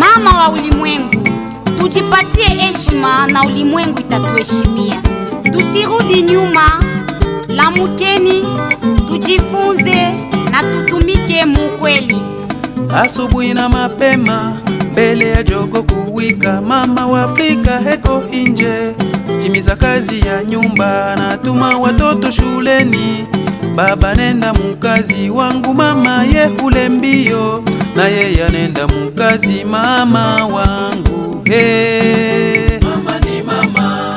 Mama wa ulimwengu, tujipatie heshima na ulimwengu itatuheshimia. Tusirudi nyuma, lamukeni, tujifunze na tutumike mukweli. asubuhi na mapema mbele ya jogo kuwika, mama wa Afrika heko inje, timiza kazi ya nyumba, natuma watoto shuleni, baba nenda mukazi wangu, mama ye hule mbio, na yeye anenda mukazi, mama wangu he. Mama ni mama,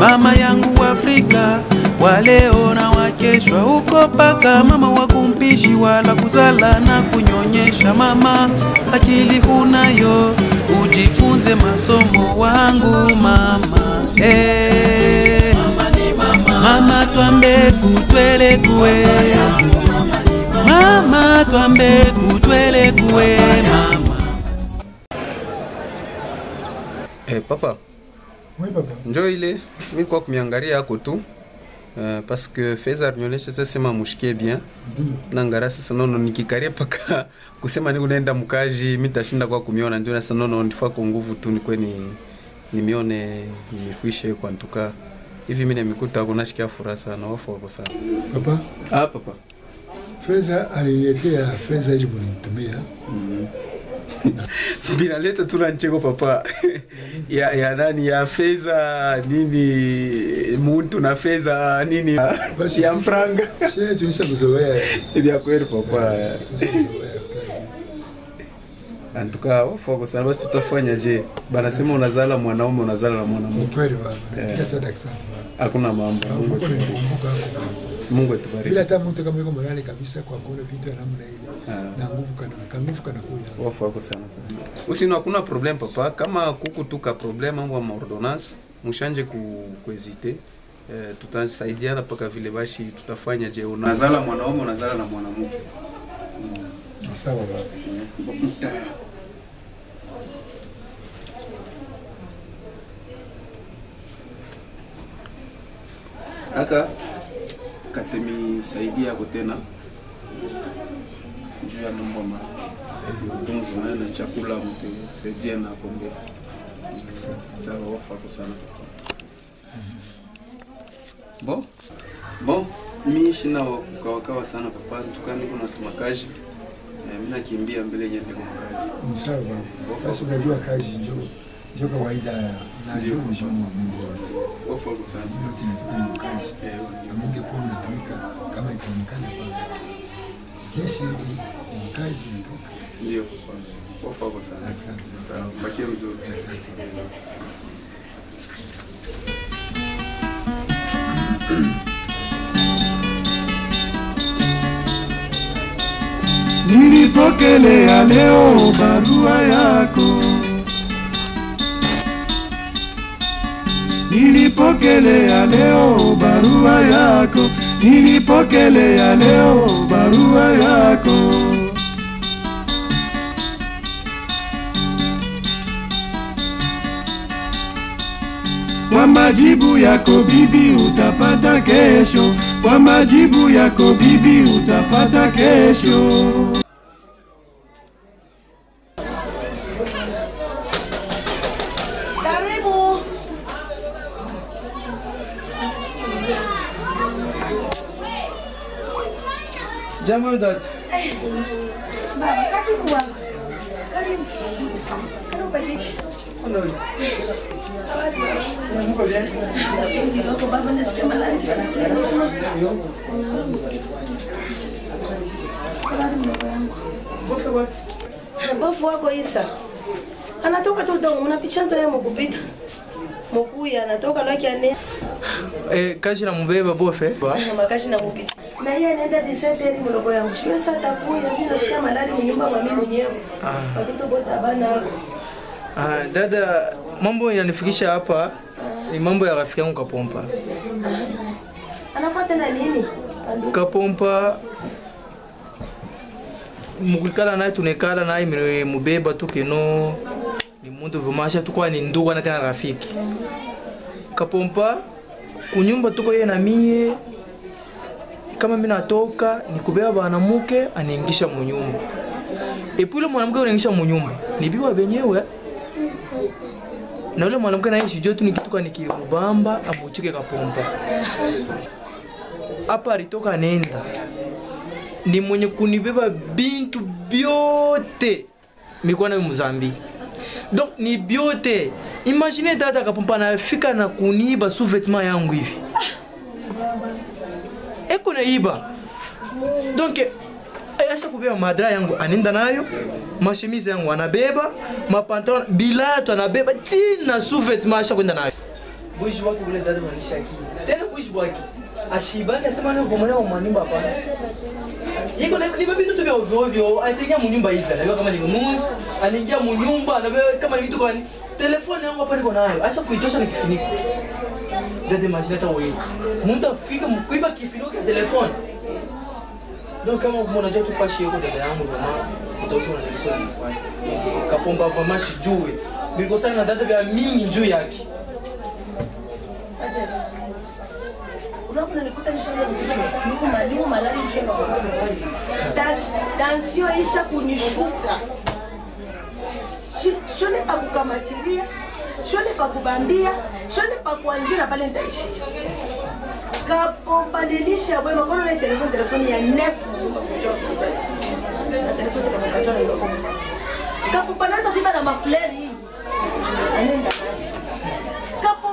mama yangu wa Afrika waleo na wakeshwa huko paka mama wa kumpishi wala kuzala na kunyonyesha mama akili hunayo ujifunze masomo wangu mama hey. mama, ni mama. mama twambe kutwele kuwe mama twambe kutwele kuwe mama Eh, papa njoo papa. njo ile mi kwa kumiangaria yako tu uh, parce que feza alionyesha sasa sema mushikie bien. Nangara sasa nono nikikaria paka kusema ni unaenda mkaji mitashinda kwa kumiona ndio sasa nono ndifaa kwa nguvu tu nikwe ni nimione nimifishe kwa ntuka. Hivi mimi nimekuta kuna shikia furaha sana wafu wako sana. Papa, ah papa. Fedha aliniletea fedha ili kunitumia. binaleta tu na ncheko papa. Ya, ya nani ya feza nini muntu na feza nini ya mfranga vya kweli papa. Antuka wafoko sana basi tutafanya je banasema unazala mwanaume unazala na mwanamke kweli baba. Eh. sana hakuna mambo Mungu Mungu atubariki. Bila hata mtu kama yuko morali kabisa kwa kuona vitu ya namna ile. Ah. Na nguvu kana, kanguvu kana kuja. sana usino hakuna problem papa kama kuku tuka problem au ya ordonnance mushanje ku, kuhesite eh, tutasaidiana mpaka vile bashi tutafanya je unazala mwanaume unazala na mwanamke Sawa baba. Aka katemisaidia yako tena juu ya mambo ma tunzo na na chakula mtu saidia na kombe sawa wafa wako sana bo bo mi shina wakawakawa sana papa tukani kuna tumakaji eh, mi nakimbia mbele nyende kwa makaji msawa. Basi unajua kazi njoo. Njoo kawaida na njoo wa Mungu. Wafu wako sana Yote inatoka na kazi. eh, unatumika kama ikionekana kwamba jeshi hili ni kazi inatoka. ndio kwa sana Asante. sawa bakia mzuri Nilipokelea leo barua yako, nilipokelea leo barua yako, nilipokelea leo barua yako. Kwa majibu yako bibi utapata kesho, kwa majibu yako bibi utapata kesho. Jambo dada. Baba, karibu bwana. Karibu. Karibu yangu. Bofu wako Isa. Anatoka tu dongo, mnapicha ndo yeye mkupita. Mkuya anatoka ane. Eh, kaji na mubeba bofe. makashi na mupita na yeye anaenda diseteri mdogo yangu shwe sasa takuya mimi nashika malari mnyumba mwa mimi mwenyewe watoto bote abana hako Ah, dada, mambo yanifikisha hapa ni mambo ya rafiki yangu Kapompa. anafuata na nini? Kapompa mukikala naye tunekala naye mubeba tu keno ni muntu vumasha tukwa ni ndugu na tena rafiki. Kapompa kunyumba tuko yeye na mie kama mimi natoka nikubeba banamuke aniingisha munyumba. Epi ule mwanamke anaingisha munyumba. Ni biwa benyewe na ule mwanamke naye shijua tu nikituka nikilimubamba amuchike kapomba hapa alitoka nenda. Ni mwenye kunibeba bintu byote. Mikuwa nayo Mozambique donc ni byote. Imagine dada kapomba nafika na kuniba sous vêtement yangu hivi. eko naiba donc eh, asha kubeba madra yangu anenda nayo mashemise yangu anabeba mapantalon bilato anabeba tina vêtement asha kwenda nayo buishi wake ule dada manishaki tena buishi wake ashibaki asema leo pomona wa manyumba hapa yiko na ni vitu tu vya ovyo ovyo ataingia munyumba hivi anajua kama ni munuzi anaingia munyumba anajua kama ni vitu gani telefoni yangu hapa niko nayo acha kuitosha ni kifuniko dada hata wewe mtu afika mkuiba kifuniko cha telefoni ndio kama mnajua tu fashi yako dada yangu mama utausha unanilisha On kapomba vama sijue nilikosana na dada vya mingi juu yake Ades. Unapo nilikuta nishonga mkichwa. Niko malimu malali nishonga kwa Tas- Tansio isha kunishuka. Shone pa kukamatilia, shole pakubambia shole pakuanzira pale nitaishi kapobadilisha bwe makolo na telefoni telefoni ya nef kapopanaza kuiba na mafuleri anenda kapo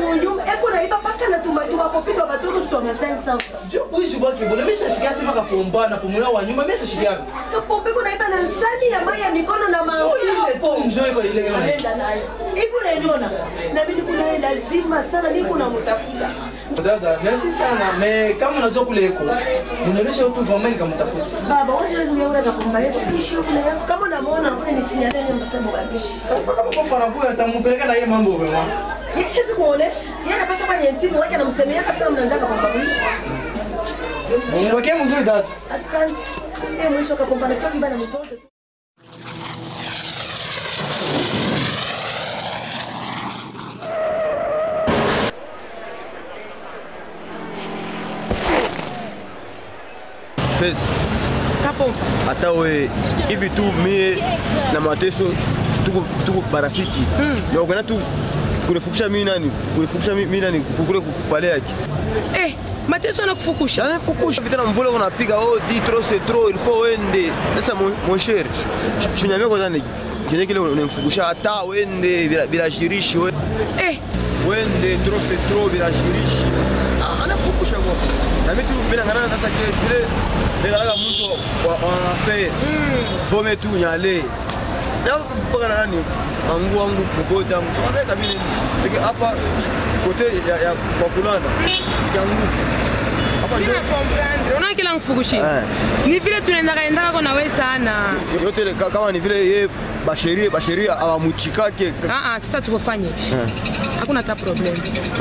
mundu ekonayiba mpaka na tumbatuba popindwa batoto tutwanga 500 jobwijubwa kibula mishashikia sema kapombana pomula wa nyuma mishashikia kapombe konayiba na nsani ya mai ya mikono na hivo naiona nabidi kunaenda zima sana mi kuna mutafuta. Dada merci sana me kama unajua kule eko unionyeshe tu vraiment nikamtafuta baba kama unamwona nisinyalele mtafuta mwabishi sasa kama kofana buya tampeleka na yeye mambo vraiment. Yeshizi kuonesha. Yeye anapasha kwa nyentimu wake anamsemea kasa mnaanza kapomba kuishi Mwakie mzuri dada asante. Yeye mwisho kapomba na choki bana mtoto. Fez, hata we hivi tu mie na mateso tuko tuko barafiki. Na ukana tu kunifukisha mimi nani? Kunifukusha mimi nani? Kukule kupale yake Eh, mateso anakufukusha. Jana fukusha vitana mvule unapiga oh di trop c'est trop il faut wende sasa mon, mon cher chunyamia kwa nani? kile kile unamfukusha hata wende bila bila shirishi we Eh, wende trop c'est trop bila shirishi. Ah, anakufukusha kwa na mimi tu bila ngana sasa kile vile ndio mtu wa wa affaire. Vome tu nyale na mpaka nani? Mangu wangu mgoti wangu. Tunaweka hapa kote ya, kwa kulala ya na comprendre. Unaona kila nkufukushi. Eh. Ni vile tunaendaka endaka kwa nawe sana. yote kama ni vile ye basheria basheria awamuchikake Ah ah, sasa tukofanye. Hakuna ta problem.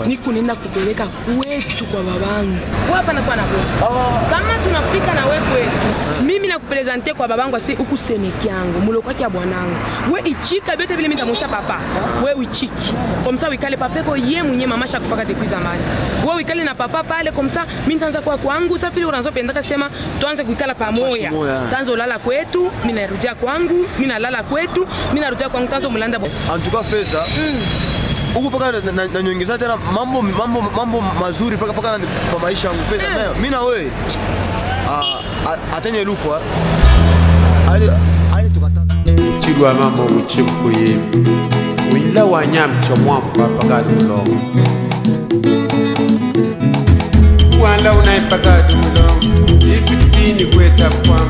Ni kunenda kupeleka kwetu kwa babangu. Wewe hapa na wewe. Kama tunafika na wewe kwetu. Mimi nakupresente kwa babangu asi huku semeki yangu, mulokaki ya bwanangu. We ichika byote vile mimi nitamusha papa. We uichiki. Komsa wikale papeko ye mwenye mamasha kufaka depuis zamani. We wikale na papa pale komsa mimi nitaanza kwa kwangu safiri, vile unaanza pendaka sema tuanze kuikala pamoja. Tanzo ulala kwetu, mimi narudia kwangu, mimi nalala kwetu, mimi narudia kwangu tanzo mulanda bo. feza. Mm. Huku paka na- na- tena mambo mambo mambo mazuri paka paka na- kwa maisha yangu pesa Eh. nayo. Mimi na wewe ah, a- atenye lufu ali ali tukatana chilwa mama muchibukuye wila mwa paka pakati mulongo unaipaka mulongo ipitipini kweta kwam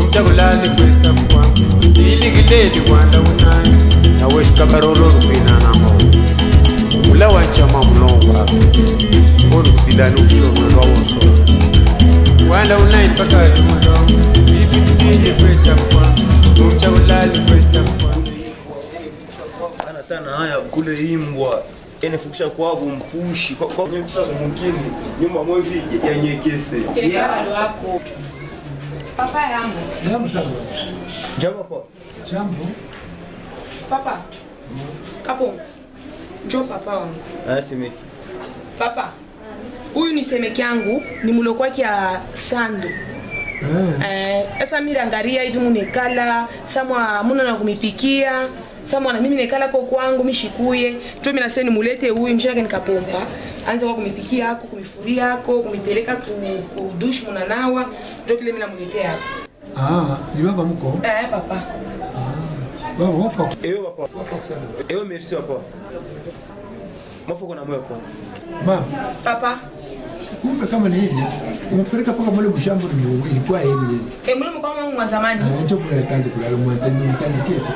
umchakulali kweta kwam ilikileli wala unani. Na mo ula wanchama mulongo ake olupilani ushono lwawoso kwanda unaipakati mulongo ipitipini kweta kwam kulali kweta kwam ana tana haya kule imbwa enefukisha wabu mpushi kwa kwa nyemsa mwingine nyumba mwevi yanyekese Papa yangu. Jambo shabu Jambo kwa Jambo. Papa. Kapo. Njoo papa wangu. Ah, semeki. Papa. Huyu ni semeki yangu, ni muloko wake ya mm. Eh, esa mirangaria angalia hivi munekala, samwa muna na kumipikia. Samwa na mimi nekala kwa kwangu mishikuye. Ndio mimi nasema nimulete huyu mshaka nikapompa. Anza kwa kumipikia hako, kumifuria hako, kumipeleka ku, ku dush munanawa. Ndio kile mimi namuletea hapo. Ah, ni baba mko? Eh, papa. Baba wafa. Ewe papa. Ewe merci papa. Mwafa kuna moyo kwa. Mama, Papa. kumbe kama ni hivi, umepeleka paka mshambo ni ilikuwa hivi. Eh, mule kama mwa zamani. Ah, ndio kuna tangi kula mwantani mtani kitu.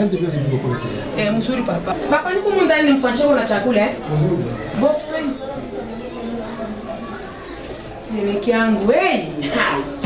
Tante pia kwa kwa. Eh, mzuri papa. Papa niko humu ndani nimfuatishe kuna chakula eh? Bofu kweli. Semeki yangu wewe.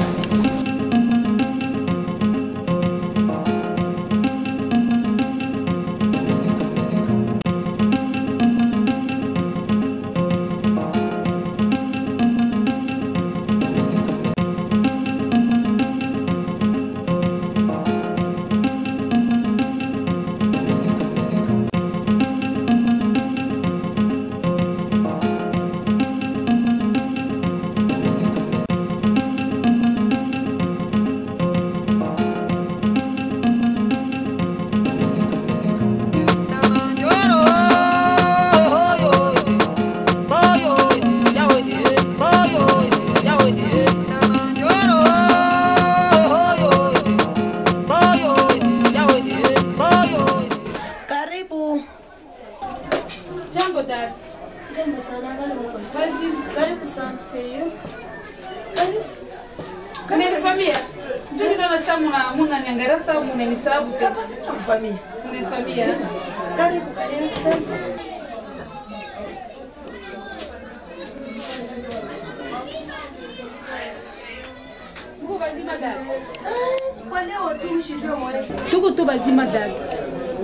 Kwa leo tu mshijue mwe. Tuko tu bazima dada.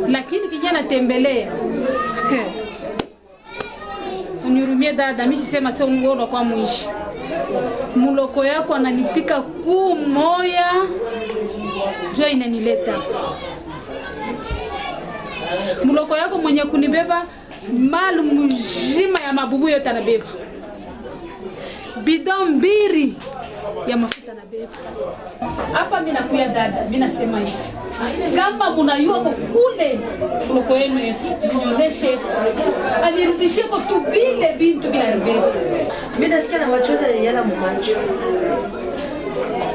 Lakini kijana tembelea. Unirumie dada, mimi sisema sio ngoro kwa mwishi. Muloko yako ananipika kuu moya. Jo inanileta. Muloko yako mwenye kunibeba mali mzima ya mabubu yote anabeba. Bidon mbili ya mafuta nabeba. Hapa mimi dada, mimi hivi. Kama munayua kule kuloko yenu nionyeshe anirudishie tu bile bintu bila ribeba. Mimi na machozi yanayala mumacho.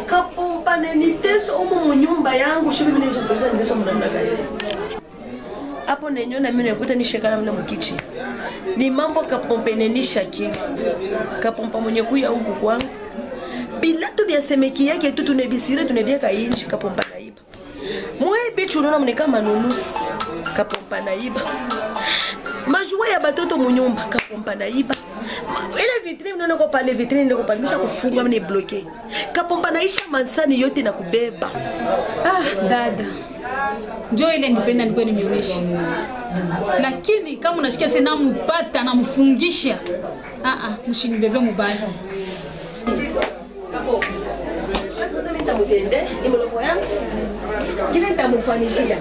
Kapompa neniteso umu munyumba yangu shibi mimi nizo pesa mnamna gani? Hapo nenyona mimi nakuta nishekana mna mkichi. Ni mambo kapompa nenisha akili. Kapompa mwenye kuya huku kwangu. Bila tu bya semeki yake tu tunebisire tunebia inchi kapompa naiba. Mwe bichu unaona kama manunusi kapompa naiba. majuwa ya batoto munyumba kapompa naiba. Ile vitrine unaona kwa pale vitrine ndio pale misha kufunga mimi bloke. kapomba naisha mansani yote na kubeba. Ah, dada. Njoo ile nipenda nilikuwa nimeonyesha. Lakini kama unashikia sina mpata na mfungisha. Ah ah, mshinibebe mubaya. Mimi nitamutende, ni mloko yangu. Kile nitamufanishia.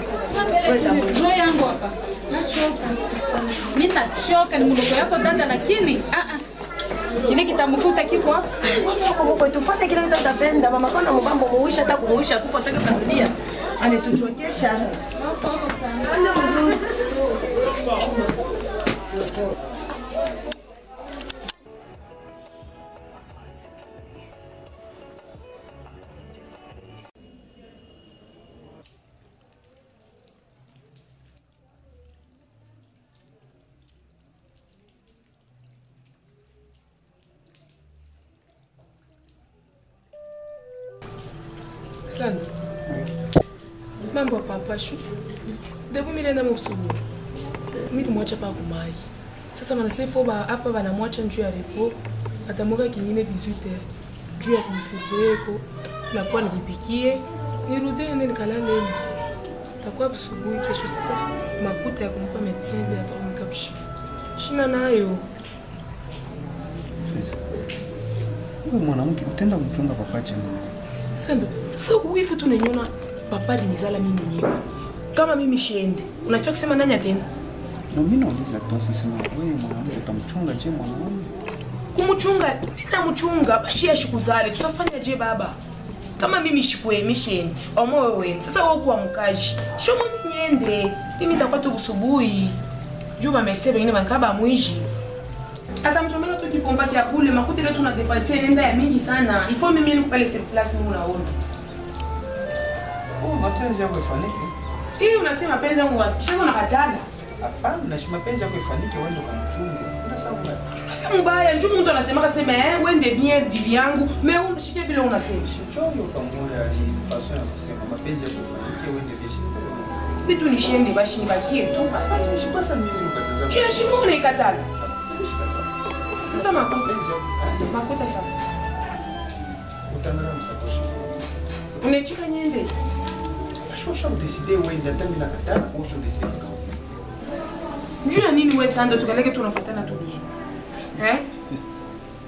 Njoo yangu hapa. Nachoka. Mimi nachoka ni mdogo yako dada lakini ah ah. Kile kitamkuta kiko hapa. Kwa tufuate kile kitu tutapenda. Mama kona mbambo muisha hata kumuisha kufa taka familia. Anituchokesha. Ana mzuri. Mambo papa shu. Debu mimi nenda msubuhi. Mimi tumwacha pa kumayi Sasa wanasema ba hapa wanamwacha njuu ya repo. Atamoka kinyine 18h. Juu ya kumsibeko. Na kwa nijipikie. Nirudie nende nikalale. Takuwa asubuhi kesho sasa makuta ya kumpa medicine ya kumika bishi. Shina nayo. Wewe mwanamke utenda kumchunga papache mimi. Sasa ndo Sasa wivu tu nanyona papa alinizala mimi mwenyewe. Kama mimi shiende, unachua kusema nani atenda? Na mimi nauliza tu sasa, wewe mwanamke utamchunga je mwanaume? Kumchunga, ninamchunga basi ashikuzale, tutafanya je baba? Kama mimi shikwe misheni omo wewe sasa wewe kuwa mkaji shomo niende. mimi nitakuwa tu busubuhi juba metse bengine bankaba mwishi atamchomeka tu kipomba kya kule makuti letu na depanse nenda ya mingi sana ifo mimi nikupale sur place mimi unaona Oh, mapenzi yangu ifanike. hii unasema mapenzi yangu wasikisha na katala Hapana, shi mapenzi yako ifanike wewe ndo kamchunge. Bila sababu Unasema mbaya njoo mtu anasema kasema eh wewe ndiye bien bibi yangu me unashike bila unasema choyo pamoja ni fason ya kusema mapenzi yako ifanike wewe ndiye bishi. vitu nishende basi nibakie tu Shi pasa mimi nikatazama. kia shimo unaikatana. sasa makuta makuta sasa Utangana msakoshi. Unechika nyende Shosha udeside wewe ndio hata mimi nakatana osho udeside kaka. juu ya nini wewe sanda tukaleke tunafuatana tu eh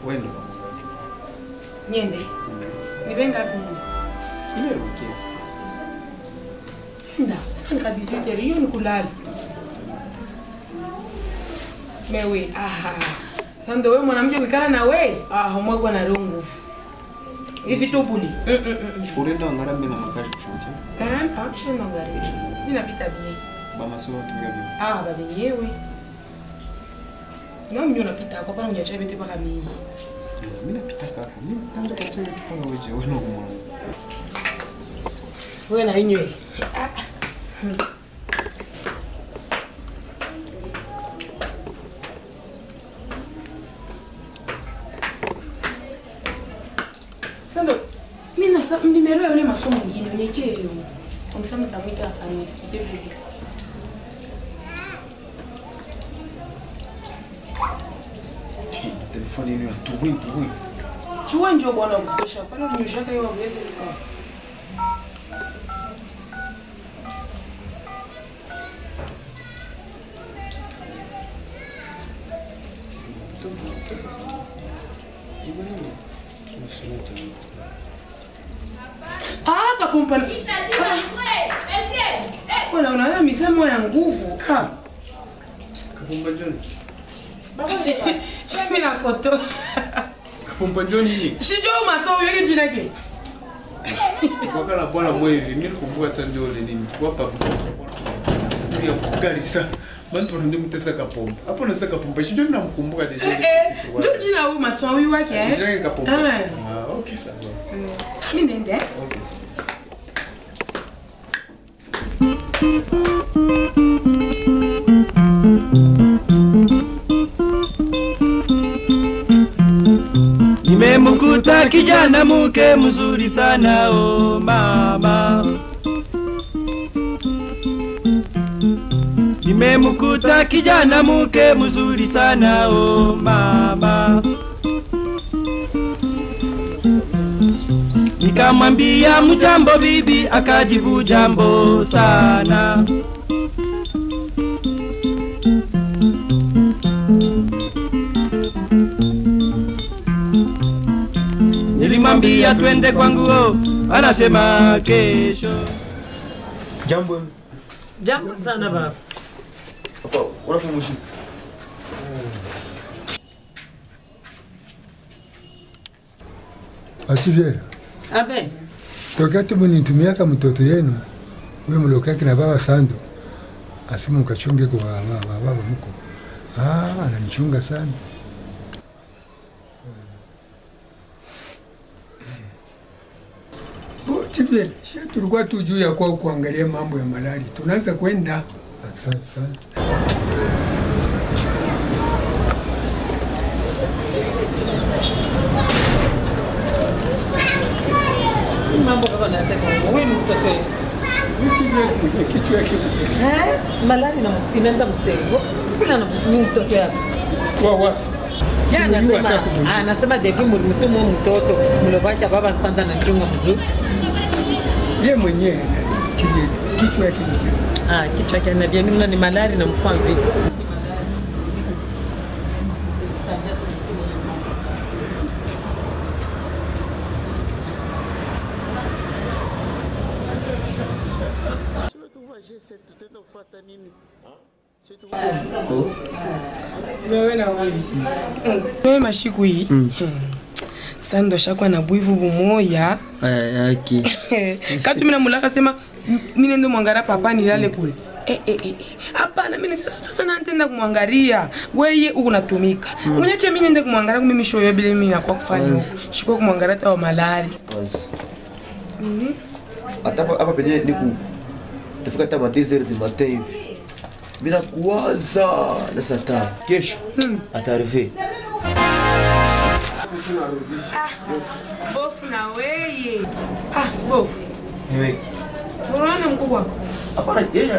Wewe ndo. nibe ngapi mimi? Ile rukia. Nda, nika 18 heures hiyo ni kulala mewe aha Sanda wewe mwanamke ukikala na wewe, ah na roho nguvu hivi tubuli mm mm mm Urenda ngara mimi na makaji kushantia. eh ah shema ngari mimi napita bien Bama sio watu ngapi? ah babenyewe na mimi unapita kwa pale unyacha bete baka mingi Mimi napita kaka. Mimi tanda kwa tu panga wewe wewe ndo kumwona. wewe na inywele Sasa mimi na nimero ya yule masomo mwingine niweke hiyo. Tumsema nitamwita anisikije vipi. Telefoni yenu ya tubwi tubwi. Chuo ndio bwana kutosha. Pale mnyoshaka hiyo aweze kukaa. Nguvu. Ah. Kapumba John. Shimi na koto. Kapumba John ni. Shijo maso yake jina ke. Kwa kana bwana mwevi, mimi nikumbuka sana ndio ile nini. Kwa hapa. Ya sana. Bantu ndio mtesa kapumba. Hapo nasa kapumba. Shijo namkumbuka deja. Eh, ndio jina huyu maso huyu wake eh. Jina kapumba. Ah. Ah, okay sawa. Mimi nende. Nimemkuta kijana mke mzuri sana o mama. Nimemkuta kijana mke mzuri sana o mama. Nikamwambia mjambo bibi, akajibu jambo sana. Nilimwambia twende kwangu, anasema kesho. Jambo. Jambo sana baba. Papa, unafumushi. Asivyera, Abe, tokea tu kama mtoto yenu wewe mlokea kina baba Sando asimu mkachunge kwa wa- wa- wa baba mko. Ah, ananichunga sana. Sisi tulikuwa tu juu ya kwa kuangalia mambo ya malari, tunaanza kwenda. Asante sana. Hii mambo kama nasema, wewe ni mtoto. Kichwa Eh, malari na inaenda msengo. Ni mtoto yako. anasema anasema devi mlimtuma mtoto mlovacha baba sanda na mchunga mzuri. ye mwenyewe kichwa yake kichwa. Ah, ni malari na mfua wewe mm. wewe wewe mashiku hii sasa ndo shakwa na bwivu bumoya. Aki. kati mina mulaka sema mine ndo mwangara papa nilale kule. Eh, eh, eh, eh. hapana mimi sasa sasa nantenda kumwangalia weye uko natumika Mm. unyache mimi nende kumwangalia kumimi shoyo bile mimi nakuwa kufanya shiko kumwangalia tawa malari Mhm. hata hapa penye niku tafika hata ma 2 heures du matin hivi mina kuwaza na sata kesho atarive bofu na weye ah bofu. Unaona mkubwa? Hapana yeye